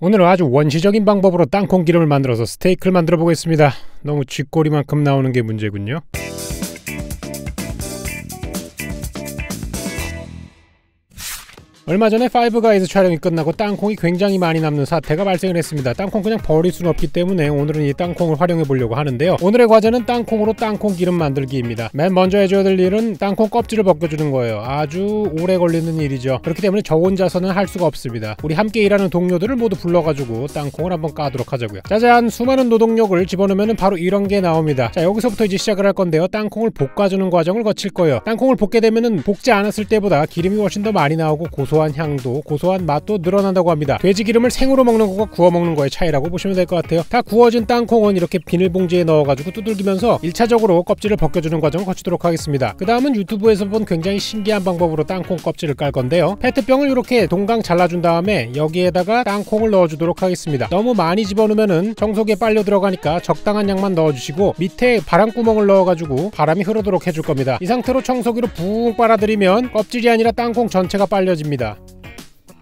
오늘은 아주 원시적인 방법으로 땅콩 기름을 만들어서 스테이크를 만들어 보겠습니다. 너무 쥐꼬리만큼 나오는 게 문제군요. 얼마 전에 Five Guys 촬영이 끝나고 땅콩이 굉장히 많이 남는 사태가 발생을 했습니다. 땅콩 그냥 버릴 수는 없기 때문에 오늘은 이 땅콩을 활용해 보려고 하는데요. 오늘의 과제는 땅콩으로 땅콩 기름 만들기입니다. 맨 먼저 해줘야 될 일은 땅콩 껍질을 벗겨주는 거예요. 아주 오래 걸리는 일이죠. 그렇기 때문에 저 혼자서는 할 수가 없습니다. 우리 함께 일하는 동료들을 모두 불러가지고 땅콩을 한번 까도록 하자고요. 짜잔 수많은 노동력을 집어넣으면 바로 이런 게 나옵니다. 자 여기서부터 이제 시작을 할 건데요. 땅콩을 볶아주는 과정을 거칠 거예요. 땅콩을 볶게 되면은 볶지 않았을 때보다 기름이 훨씬 더 많이 나오고 고소 고소한 향도 고소한 맛도 늘어난다고 합니다. 돼지 기름을 생으로 먹는 것과 구워 먹는 거의 차이라고 보시면 될 것 같아요. 다 구워진 땅콩은 이렇게 비닐봉지에 넣어가지고 두들기면서 1차적으로 껍질을 벗겨주는 과정을 거치도록 하겠습니다. 그 다음은 유튜브에서 본 굉장히 신기한 방법으로 땅콩 껍질을 깔 건데요. 페트병을 이렇게 동강 잘라준 다음에 여기에다가 땅콩을 넣어주도록 하겠습니다. 너무 많이 집어넣으면 청소기에 빨려 들어가니까 적당한 양만 넣어주시고 밑에 바람구멍을 넣어가지고 바람이 흐르도록 해줄 겁니다. 이 상태로 청소기로 붕 빨아들이면 껍질이 아니라 땅콩 전체가 빨려집니다. всегда.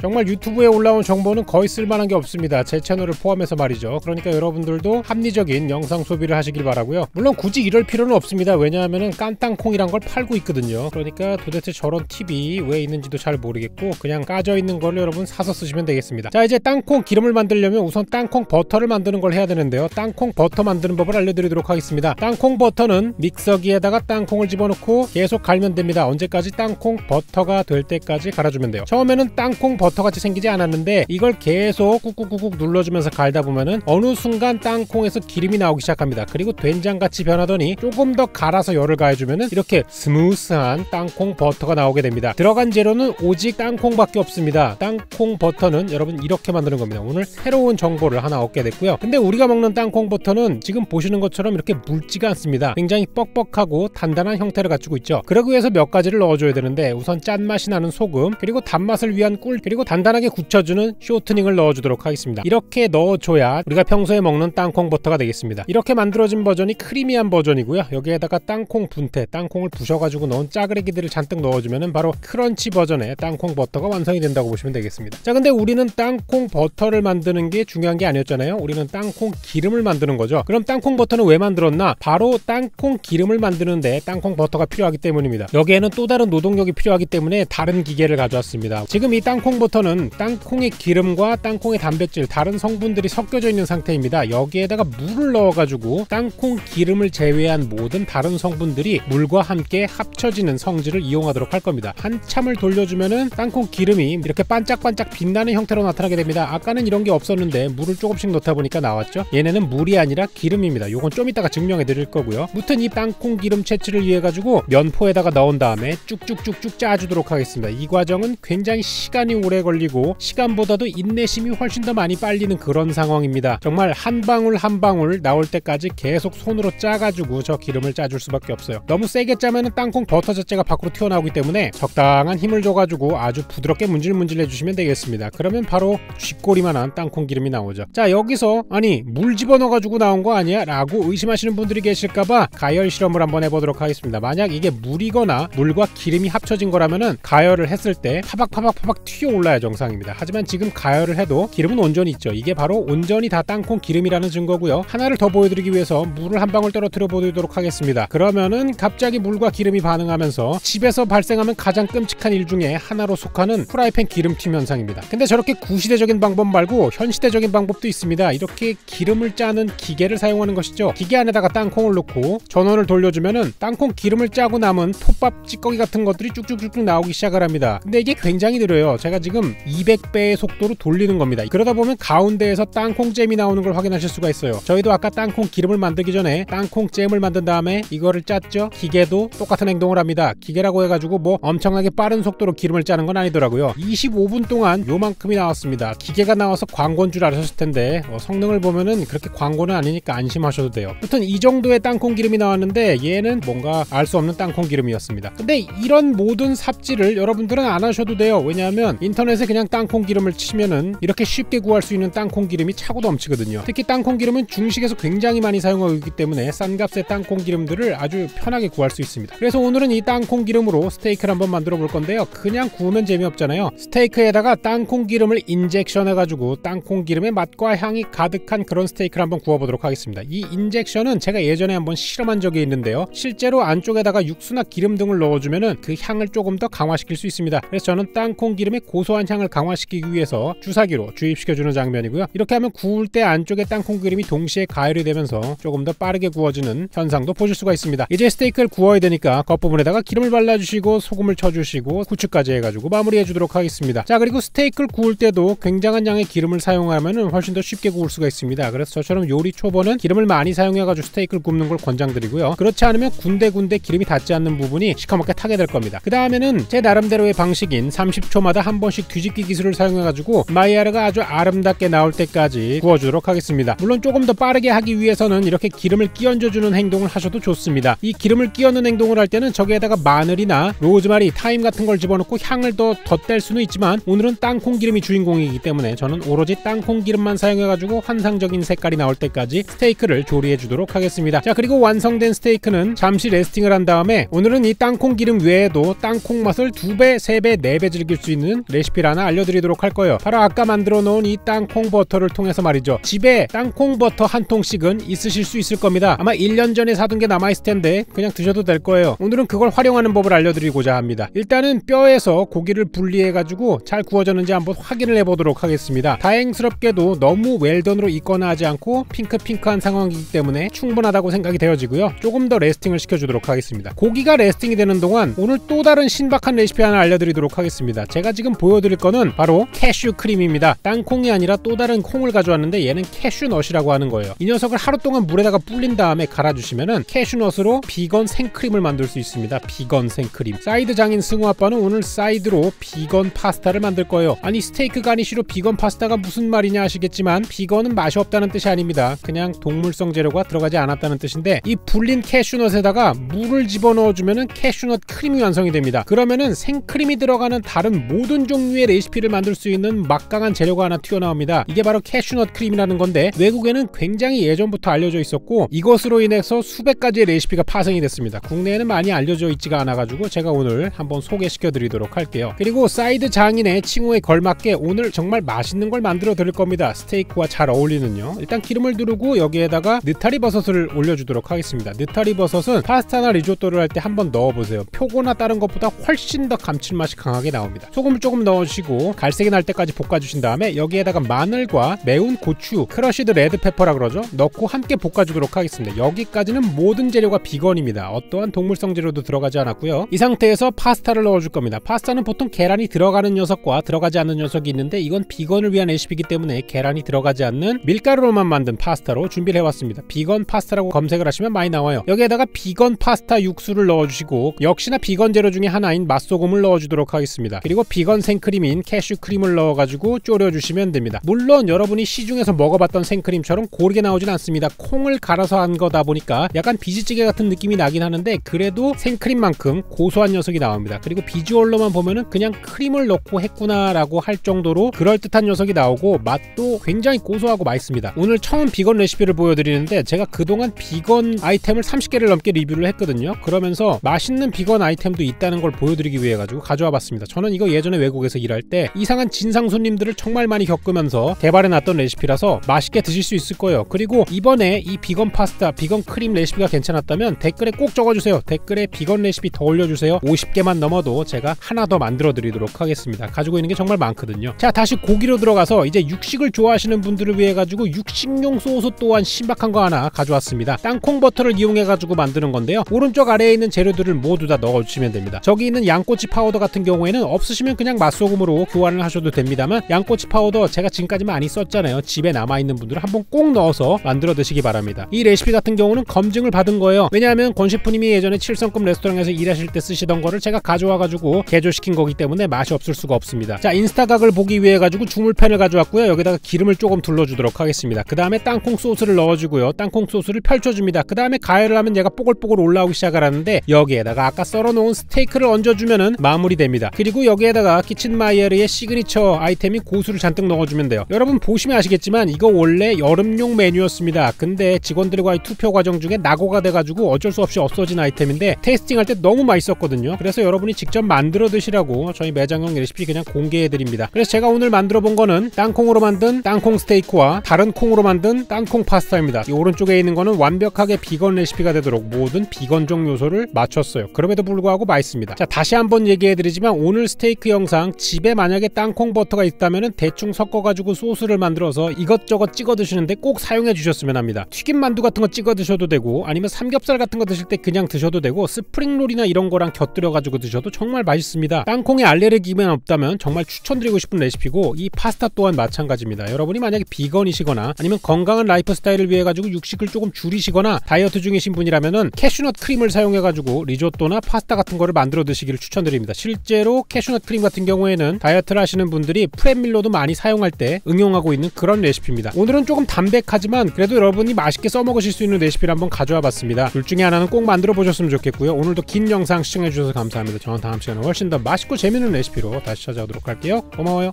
정말 유튜브에 올라온 정보는 거의 쓸만한 게 없습니다. 제 채널을 포함해서 말이죠. 그러니까 여러분들도 합리적인 영상 소비를 하시길 바라고요. 물론 굳이 이럴 필요는 없습니다. 왜냐하면 깐땅콩이란 걸 팔고 있거든요. 그러니까 도대체 저런 팁이 왜 있는지도 잘 모르겠고 그냥 까져 있는 걸 여러분 사서 쓰시면 되겠습니다. 자 이제 땅콩 기름을 만들려면 우선 땅콩 버터를 만드는 걸 해야 되는데요. 땅콩 버터 만드는 법을 알려드리도록 하겠습니다. 땅콩 버터는 믹서기에다가 땅콩을 집어넣고 계속 갈면 됩니다. 언제까지 땅콩 버터가 될 때까지 갈아주면 돼요. 처음에는 땅콩 버터 버터같이 생기지 않았는데 이걸 계속 꾹꾹꾹꾹 눌러주면서 갈다 보면은 어느 순간 땅콩에서 기름이 나오기 시작합니다. 그리고 된장같이 변하더니 조금 더 갈아서 열을 가해주면은 이렇게 스무스한 땅콩 버터가 나오게 됩니다. 들어간 재료는 오직 땅콩밖에 없습니다. 땅콩 버터는 여러분 이렇게 만드는 겁니다. 오늘 새로운 정보를 하나 얻게 됐고요. 근데 우리가 먹는 땅콩 버터는 지금 보시는 것처럼 이렇게 묽지가 않습니다. 굉장히 뻑뻑하고 단단한 형태를 갖추고 있죠. 그러기 위해서 몇 가지를 넣어줘야 되는데 우선 짠맛이 나는 소금 그리고 단맛을 위한 꿀 그리고 그리고 단단하게 굳혀주는 쇼트닝을 넣어주도록 하겠습니다. 이렇게 넣어줘야 우리가 평소에 먹는 땅콩 버터가 되겠습니다. 이렇게 만들어진 버전이 creamy한 버전이고요. 여기에다가 땅콩 분태, 땅콩을 부셔가지고 넣은 짜그레기들을 잔뜩 넣어주면 바로 crunch 버전의 땅콩 버터가 완성이 된다고 보시면 되겠습니다. 자 근데 우리는 땅콩 버터를 만드는 게 중요한 게 아니었잖아요. 우리는 땅콩 기름을 만드는 거죠. 그럼 땅콩 버터는 왜 만들었나? 바로 땅콩 기름을 만드는데 땅콩 버터가 필요하기 때문입니다. 여기에는 또 다른 노동력이 필요하기 때문에 다른 기계를 가져왔습니다. 지금 이 땅콩 버터 버터는 땅콩의 기름과 땅콩의 단백질 다른 성분들이 섞여져 있는 상태입니다. 여기에다가 물을 넣어가지고 땅콩 기름을 제외한 모든 다른 성분들이 물과 함께 합쳐지는 성질을 이용하도록 할 겁니다. 한참을 돌려주면은 땅콩 기름이 이렇게 반짝반짝 빛나는 형태로 나타나게 됩니다. 아까는 이런 게 없었는데 물을 조금씩 넣다 보니까 나왔죠. 얘네는 물이 아니라 기름입니다. 요건 좀 이따가 증명해 드릴 거고요. 무튼 이 땅콩 기름 채취를 위해 가지고 면포에다가 넣은 다음에 쭉쭉쭉쭉 짜주도록 하겠습니다. 이 과정은 굉장히 시간이 오래 오래 걸리고 시간보다도 인내심이 훨씬 더 많이 빨리는 그런 상황입니다. 정말 한 방울 한 방울 나올 때까지 계속 손으로 짜가지고 저 기름을 짜줄 수밖에 없어요. 너무 세게 짜면 땅콩 버터 자체가 밖으로 튀어나오기 때문에 적당한 힘을 줘가지고 아주 부드럽게 문질문질 해주시면 되겠습니다. 그러면 바로 쥐꼬리만한 땅콩 기름이 나오죠. 자 여기서 아니 물 집어넣어가지고 나온 거 아니야? 라고 의심하시는 분들이 계실까봐 가열 실험을 한번 해보도록 하겠습니다. 만약 이게 물이거나 물과 기름이 합쳐진 거라면은 가열을 했을 때 파박파박파박 튀어 올라 올라야 정상입니다. 하지만 지금 가열을 해도 기름은 온전히 있죠. 이게 바로 온전히 다 땅콩 기름이라는 증거고요. 하나를 더 보여드리기 위해서 물을 한 방울 떨어뜨려 보도록 하겠습니다. 그러면은 갑자기 물과 기름이 반응하면서 집에서 발생하면 가장 끔찍한 일 중에 하나로 속하는 프라이팬 기름튀 현상입니다. 근데 저렇게 구시대적인 방법 말고 현시대적인 방법도 있습니다. 이렇게 기름을 짜는 기계를 사용하는 것이죠. 기계 안에다가 땅콩을 넣고 전원을 돌려주면은 땅콩 기름을 짜고 남은 톱밥 찌꺼기 같은 것들이 쭉쭉쭉쭉 나오기 시작을 합니다. 근데 이게 굉장히 느려요. 제가 지금 지금 200배의 속도로 돌리는 겁니다. 그러다 보면 가운데에서 땅콩잼이 나오는 걸 확인하실 수가 있어요. 저희도 아까 땅콩 기름을 만들기 전에 땅콩잼을 만든 다음에 이거를 짰죠. 기계도 똑같은 행동을 합니다. 기계라고 해가지고 뭐 엄청나게 빠른 속도로 기름을 짜는 건 아니더라고요. 25분 동안 요만큼이 나왔습니다. 기계가 나와서 광고인 줄 아셨을 텐데 어, 성능을 보면은 그렇게 광고는 아니니까 안심하셔도 돼요. 아무튼 이 정도의 땅콩 기름이 나왔는데 얘는 뭔가 알 수 없는 땅콩 기름이었습니다. 근데 이런 모든 삽질을 여러분들은 안 하셔도 돼요. 왜냐하면 인터넷 인터넷에 그냥 땅콩 기름을 치면은 이렇게 쉽게 구할 수 있는 땅콩 기름이 차고 넘치거든요. 특히 땅콩 기름은 중식에서 굉장히 많이 사용하고 있기 때문에 싼 값의 땅콩 기름들을 아주 편하게 구할 수 있습니다. 그래서 오늘은 이 땅콩 기름으로 스테이크를 한번 만들어 볼 건데요. 그냥 구우면 재미없잖아요. 스테이크에다가 땅콩 기름을 injection 해가지고 땅콩 기름의 맛과 향이 가득한 그런 스테이크를 한번 구워보도록 하겠습니다. 이 injection은 제가 예전에 한번 실험한 적이 있는데요. 실제로 안쪽에다가 육수나 기름 등을 넣어주면은 그 향을 조금 더 강화시킬 수 있습니다. 그래서 저는 땅콩 기름의 고 소한 향을 강화시키기 위해서 주사기로 주입시켜주는 장면이고요. 이렇게 하면 구울 때 안쪽에 땅콩 기름이 동시에 가열이 되면서 조금 더 빠르게 구워지는 현상도 보실 수가 있습니다. 이제 스테이크를 구워야 되니까 겉부분에다가 기름을 발라주시고 소금을 쳐주시고 후추까지 해가지고 마무리해 주도록 하겠습니다. 자 그리고 스테이크를 구울 때도 굉장한 양의 기름을 사용하면 훨씬 더 쉽게 구울 수가 있습니다. 그래서 저처럼 요리 초보는 기름을 많이 사용해가지고 스테이크를 굽는 걸 권장드리고요. 그렇지 않으면 군데군데 기름이 닿지 않는 부분이 시커멓게 타게 될 겁니다. 그 다음에는 제 나름대로의 방식인 30초마다 한 번씩 뒤집기 기술을 사용해가지고 마이야르가 아주 아름답게 나올 때까지 구워주도록 하겠습니다. 물론 조금 더 빠르게 하기 위해서는 이렇게 기름을 끼얹어주는 행동을 하셔도 좋습니다. 이 기름을 끼얹는 행동을 할 때는 저기에다가 마늘이나 로즈마리, 타임 같은 걸 집어넣고 향을 더 덧댈 수는 있지만 오늘은 땅콩 기름이 주인공이기 때문에 저는 오로지 땅콩 기름만 사용해가지고 환상적인 색깔이 나올 때까지 스테이크를 조리해 주도록 하겠습니다. 자 그리고 완성된 스테이크는 잠시 resting을 한 다음에 오늘은 이 땅콩 기름 외에도 땅콩 맛을 2배, 3배, 4배 즐길 수 있는 레시피 를 하나 알려드리도록 할 거예요. 바로 아까 만들어 놓은 이 땅콩 버터를 통해서 말이죠. 집에 땅콩 버터 한 통씩은 있으실 수 있을 겁니다. 아마 1년 전에 사둔 게 남아있을 텐데 그냥 드셔도 될 거예요. 오늘은 그걸 활용하는 법을 알려드리고자 합니다. 일단은 뼈에서 고기를 분리해가지고 잘 구워졌는지 한번 확인을 해보도록 하겠습니다. 다행스럽게도 너무 웰던으로 익거나 하지 않고 핑크핑크한 상황이기 때문에 충분하다고 생각이 되어지고요. 조금 더 resting을 시켜주도록 하겠습니다. 고기가 resting이 되는 동안 오늘 또 다른 신박한 레시피 하나 알려드리도록 하겠습니다. 제가 지금 보여 드릴 거는 바로 캐슈 크림입니다. 땅콩이 아니라 또 다른 콩을 가져왔는데 얘는 캐슈넛이라고 하는 거예요. 이 녀석을 하루 동안 물에다가 불린 다음에 갈아주시면은 캐슈넛으로 비건 생크림을 만들 수 있습니다. 비건 생크림. 사이드 장인 승우 아빠는 오늘 사이드로 비건 파스타를 만들 거예요. 아니 스테이크 garnish로 비건 파스타가 무슨 말이냐 하시겠지만 비건은 맛이 없다는 뜻이 아닙니다. 그냥 동물성 재료가 들어가지 않았다는 뜻인데 이 불린 캐슈넛에다가 물을 집어넣어주면은 캐슈넛 크림이 완성이 됩니다. 그러면은 생크림이 들어가는 다른 모든 종류 의 레시피를 만들 수 있는 막강한 재료가 하나 튀어나옵니다. 이게 바로 캐슈넛 크림이라는 건데 외국에는 굉장히 예전부터 알려져 있었고 이것으로 인해서 수백 가지의 레시피가 파생이 됐습니다. 국내에는 많이 알려져 있지가 않아가지고 제가 오늘 한번 소개시켜 드리도록 할게요. 그리고 사이드 장인의 칭호에 걸맞게 오늘 정말 맛있는 걸 만들어 드릴 겁니다. 스테이크와 잘 어울리는요. 일단 기름을 두르고 여기에다가 느타리 버섯을 올려주도록 하겠습니다. 느타리 버섯은 파스타나 리조또를 할 때 한번 넣어보세요. 표고나 다른 것보다 훨씬 더 감칠맛이 강하게 나옵니다. 소금을 조금 넣 으시고 갈색이 날 때까지 볶아주신 다음에 여기에다가 마늘과 매운 고추, crushed red pepper라 그러죠. 넣고 함께 볶아주도록 하겠습니다. 여기까지는 모든 재료가 비건입니다. 어떠한 동물성 재료도 들어가지 않았고요. 이 상태에서 파스타를 넣어줄 겁니다. 파스타는 보통 계란이 들어가는 녀석과 들어가지 않는 녀석이 있는데 이건 비건을 위한 레시피이기 때문에 계란이 들어가지 않는 밀가루로만 만든 파스타로 준비를 해왔습니다. 비건 파스타라고 검색을 하시면 많이 나와요. 여기에다가 비건 파스타 육수를 넣어주시고 역시나 비건 재료 중에 하나인 맛소금을 넣어주도록 하겠습니다. 그리고 비건 생크 림인 캐슈 크림을 넣어가지고 졸여주시면 됩니다. 물론 여러분이 시중에서 먹어봤던 생크림처럼 고르게 나오진 않습니다. 콩을 갈아서 한 거다 보니까 약간 비지찌개 같은 느낌이 나긴 하는데 그래도 생크림만큼 고소한 녀석이 나옵니다. 그리고 비주얼로만 보면은 그냥 크림을 넣고 했구나라고 할 정도로 그럴듯한 녀석이 나오고 맛도 굉장히 고소하고 맛있습니다. 오늘 처음 비건 레시피를 보여드리는데 제가 그동안 비건 아이템을 30개를 넘게 리뷰를 했거든요. 그러면서 맛있는 비건 아이템도 있다는 걸 보여드리기 위해 가지고 가져와 봤습니다. 저는 이거 예전에 외국에서 일할 때 이상한 진상 손님들을 정말 많이 겪으면서 개발해 놨던 레시피라서 맛있게 드실 수 있을 거예요. 그리고 이번에 이 비건 파스타, 비건 크림 레시피가 괜찮았다면 댓글에 꼭 적어주세요. 댓글에 비건 레시피 더 올려주세요. 50개만 넘어도 제가 하나 더 만들어 드리도록 하겠습니다. 가지고 있는 게 정말 많거든요. 자, 다시 고기로 들어가서 이제 육식을 좋아하시는 분들을 위해 가지고 육식용 소스 또한 신박한 거 하나 가져왔습니다. 땅콩 버터를 이용해 가지고 만드는 건데요. 오른쪽 아래에 있는 재료들을 모두 다 넣어주시면 됩니다. 저기 있는 양꼬치 파우더 같은 경우에는 없으시면 그냥 맛 소금으로 교환을 하셔도 됩니다만 양꼬치 파우더 제가 지금까지 많이 썼잖아요. 집에 남아있는 분들은 한번 꼭 넣어서 만들어 드시기 바랍니다. 이 레시피 같은 경우는 검증을 받은 거예요. 왜냐하면 권 셰프님이 예전에 7성급 레스토랑에서 일하실 때 쓰시던 거를 제가 가져와가지고 개조시킨 거기 때문에 맛이 없을 수가 없습니다. 자 인스타각을 보기 위해 가지고 주물팬을 가져왔고요. 여기다가 기름을 조금 둘러주도록 하겠습니다. 그 다음에 땅콩 소스를 넣어주고요. 땅콩 소스를 펼쳐줍니다. 그 다음에 가열을 하면 얘가 뽀글뽀글 올라오기 시작을 하는데 여기에다가 아까 썰어놓은 스테이크를 얹어주면은 마무리됩니다. 그리고 여기에다가 키친 헥신 마이야르의 시그니처 아이템인 고수를 잔뜩 넣어주면 돼요. 여러분 보시면 아시겠지만 이거 원래 여름용 메뉴였습니다. 근데 직원들과의 투표 과정 중에 낙오가 돼가지고 어쩔 수 없이 없어진 아이템인데 tasting할 때 너무 맛있었거든요. 그래서 여러분이 직접 만들어 드시라고 저희 매장용 레시피 그냥 공개해드립니다. 그래서 제가 오늘 만들어 본 거는 땅콩으로 만든 땅콩 스테이크와 다른 콩으로 만든 땅콩 파스타입니다. 이 오른쪽에 있는 거는 완벽하게 비건 레시피가 되도록 모든 비건종 요소를 맞췄어요. 그럼에도 불구하고 맛있습니다. 자 다시 한번 얘기해드리지만 오늘 스테이크 영상 집에 만약에 땅콩 버터가 있다면 대충 섞어가지고 소스를 만들어서 이것저것 찍어 드시는데 꼭 사용해 주셨으면 합니다. 튀김 만두 같은 거 찍어 드셔도 되고 아니면 삼겹살 같은 거 드실 때 그냥 드셔도 되고 스프링롤이나 이런 거랑 곁들여 가지고 드셔도 정말 맛있습니다. 땅콩에 알레르기만 없다면 정말 추천드리고 싶은 레시피고 이 파스타 또한 마찬가지입니다. 여러분이 만약에 비건이시거나 아니면 건강한 라이프 스타일을 위해 가지고 육식을 조금 줄이시거나 다이어트 중이신 분이라면은 캐슈넛 크림을 사용해 가지고 리조또나 파스타 같은 거를 만들어 드시기를 추천드립니다. 실제로 캐슈넛 크림 같은 경우에 는 다이어트를 하시는 분들이 프렘밀로도 많이 사용할 때 응용하고 있는 그런 레시피입니다. 오늘은 조금 담백하지만 그래도 여러분이 맛있게 써먹으실 수 있는 레시피를 한번 가져와 봤습니다. 둘 중에 하나는 꼭 만들어 보셨으면 좋겠고요. 오늘도 긴 영상 시청해 주셔서 감사합니다. 저는 다음 시간에 훨씬 더 맛있고 재밌는 레시피로 다시 찾아오도록 할게요. 고마워요.